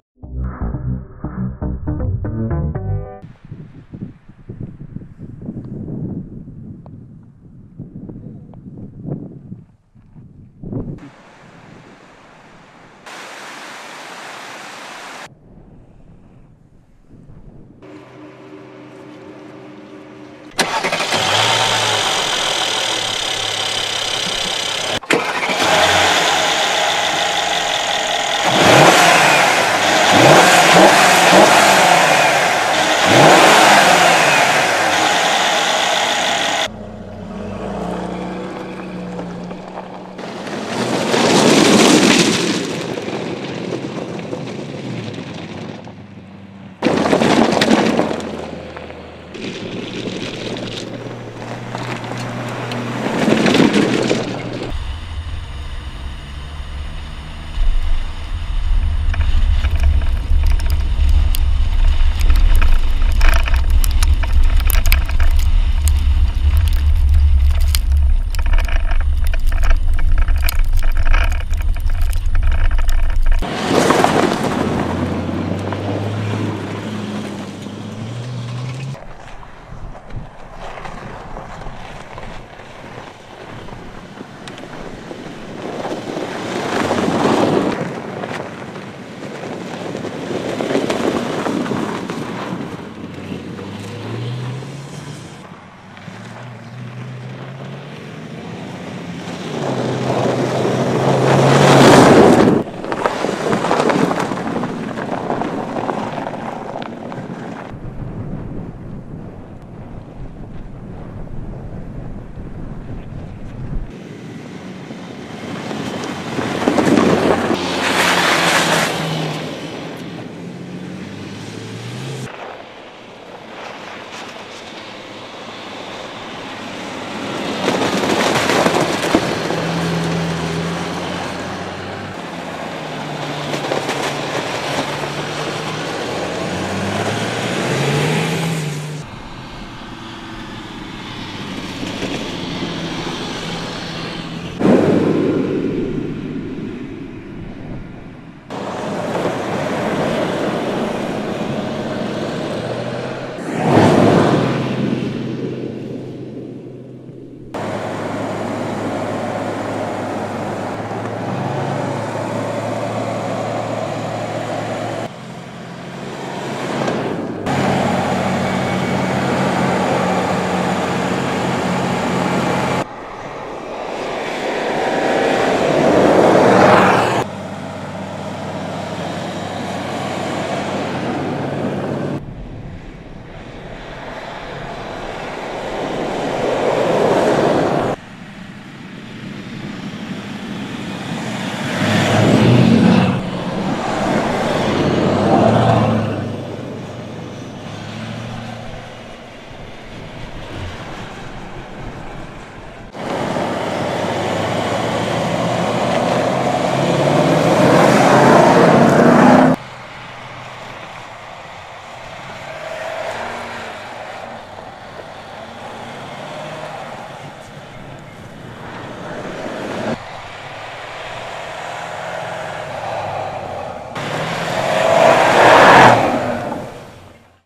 you